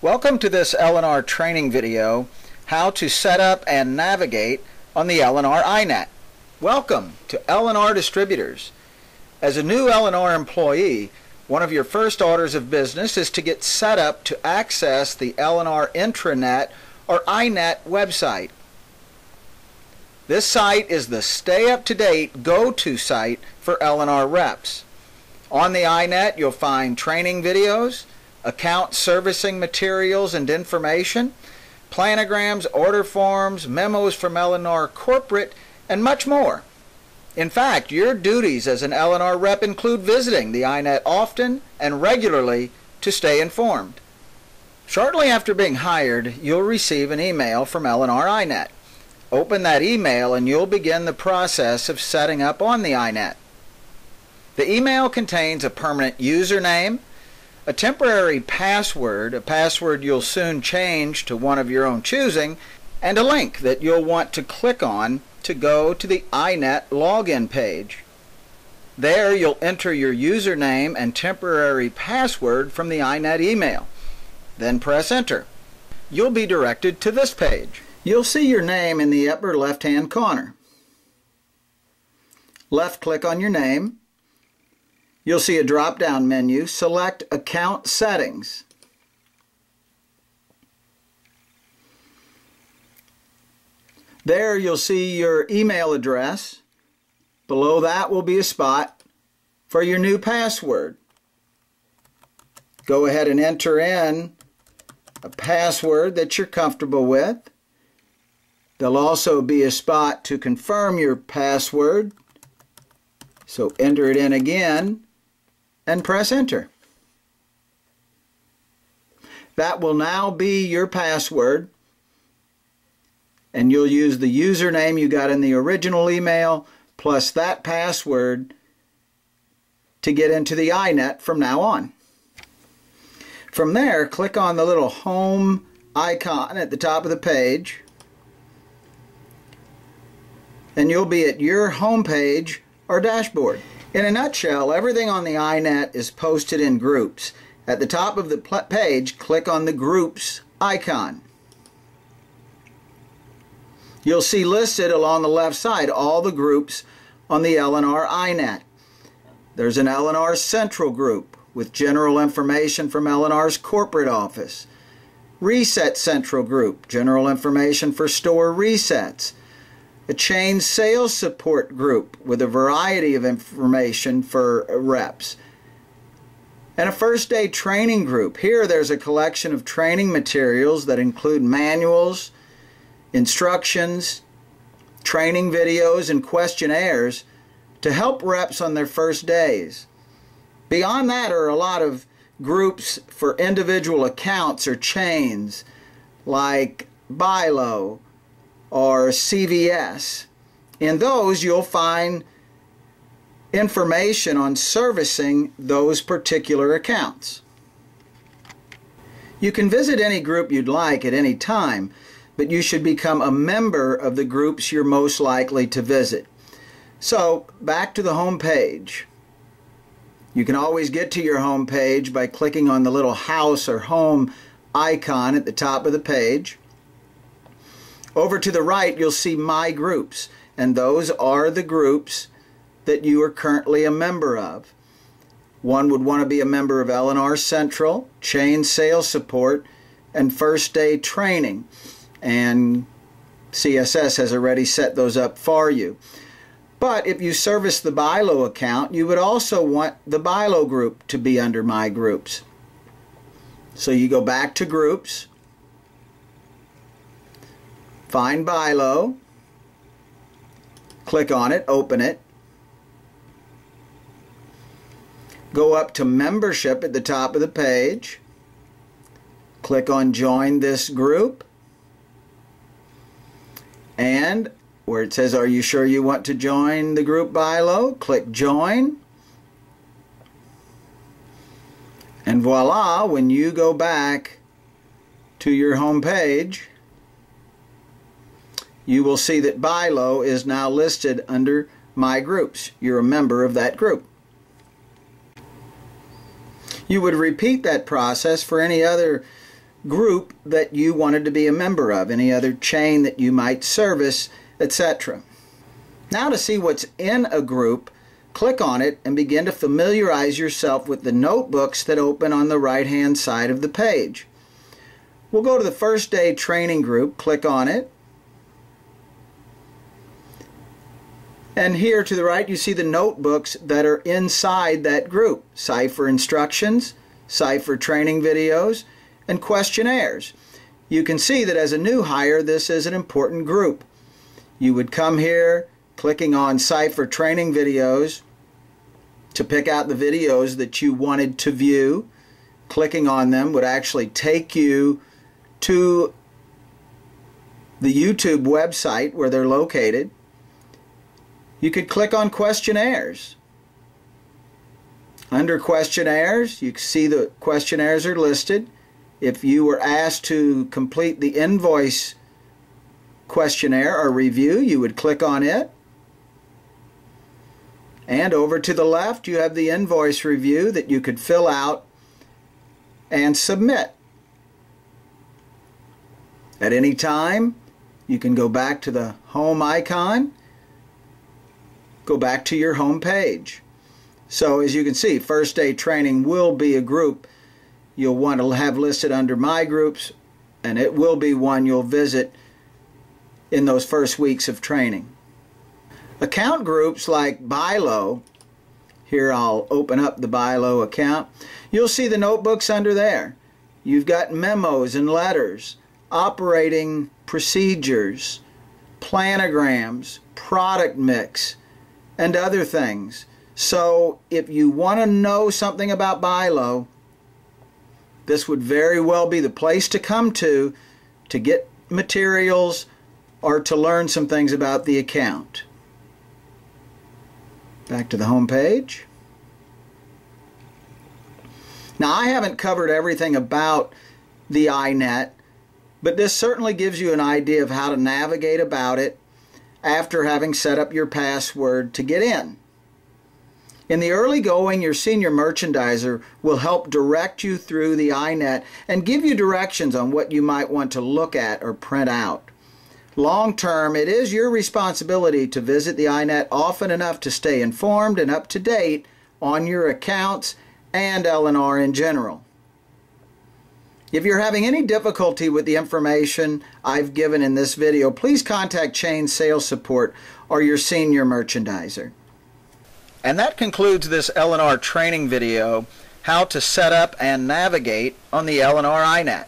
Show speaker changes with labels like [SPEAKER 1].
[SPEAKER 1] Welcome to this L&R training video, how to set up and navigate on the L&R iNet. Welcome to L&R Distributors. As a new L&R employee, one of your first orders of business is to get set up to access the L&R intranet or iNet website. This site is the stay up to date go-to site for L&R reps. On the iNet, you'll find training videos, account servicing materials and information, planograms, order forms, memos from L&R Corporate, and much more. In fact, your duties as an L&R rep include visiting the iNet often and regularly to stay informed. Shortly after being hired, you'll receive an email from L&R iNet. Open that email and you'll begin the process of setting up on the iNet. The email contains a permanent username, a temporary password, a password you'll soon change to one of your own choosing, and a link that you'll want to click on to go to the iNet login page. There you'll enter your username and temporary password from the iNet email. Then press enter. You'll be directed to this page. You'll see your name in the upper left hand corner. Left click on your name You'll see a drop-down menu. Select Account Settings. There you'll see your email address. Below that will be a spot for your new password. Go ahead and enter in a password that you're comfortable with. There'll also be a spot to confirm your password. So enter it in again and press enter. That will now be your password and you'll use the username you got in the original email plus that password to get into the iNet from now on. From there, click on the little home icon at the top of the page and you'll be at your home page or dashboard. In a nutshell, everything on the iNet is posted in groups. At the top of the page, click on the Groups icon. You'll see listed along the left side all the groups on the L&R iNet. There's an L&R Central group with general information from L&R's corporate office. Reset Central group, general information for store resets a chain sales support group with a variety of information for reps, and a first day training group. Here there's a collection of training materials that include manuals, instructions, training videos, and questionnaires to help reps on their first days. Beyond that are a lot of groups for individual accounts or chains like BI-LO, or CVS. In those, you'll find information on servicing those particular accounts. You can visit any group you'd like at any time, but you should become a member of the groups you're most likely to visit. So, back to the home page. You can always get to your home page by clicking on the little house or home icon at the top of the page. Over to the right, you'll see My Groups, and those are the groups that you are currently a member of. One would want to be a member of L&R Central, Chain Sales Support, and First Day Training. And CSS has already set those up for you. But if you service the BI-LO account, you would also want the BI-LO group to be under My Groups. So you go back to Groups, Find BI-LO, click on it, open it, go up to membership at the top of the page, click on join this group, and where it says are you sure you want to join the group BI-LO, click join, and voila, when you go back to your home page, you will see that BI-LO is now listed under My Groups. You're a member of that group. You would repeat that process for any other group that you wanted to be a member of, any other chain that you might service, etc. Now to see what's in a group, click on it and begin to familiarize yourself with the notebooks that open on the right hand side of the page. We'll go to the first day training group, click on it, And here to the right, you see the notebooks that are inside that group. Cipher instructions, Cipher training videos, and questionnaires. You can see that as a new hire, this is an important group. You would come here, clicking on Cipher training videos to pick out the videos that you wanted to view. Clicking on them would actually take you to the YouTube website where they're located. You could click on questionnaires. Under questionnaires, you see the questionnaires are listed. If you were asked to complete the invoice questionnaire or review, you would click on it. And over to the left, you have the invoice review that you could fill out and submit. At any time, you can go back to the home icon go back to your home page. So as you can see, first day training will be a group you'll want to have listed under my groups and it will be one you'll visit in those first weeks of training. Account groups like BILO, here I'll open up the BILO account, you'll see the notebooks under there. You've got memos and letters, operating procedures, planograms, product mix, and other things. So if you want to know something about BILO, this would very well be the place to come to to get materials or to learn some things about the account. Back to the home page. Now I haven't covered everything about the iNet, but this certainly gives you an idea of how to navigate about it after having set up your password to get in. In the early going, your senior merchandiser will help direct you through the iNet and give you directions on what you might want to look at or print out. Long term, it is your responsibility to visit the iNet often enough to stay informed and up to date on your accounts and L&R in general. If you're having any difficulty with the information I've given in this video, please contact Chain Sales Support or your senior merchandiser. And that concludes this L&R training video, how to set up and navigate on the L&R iNet.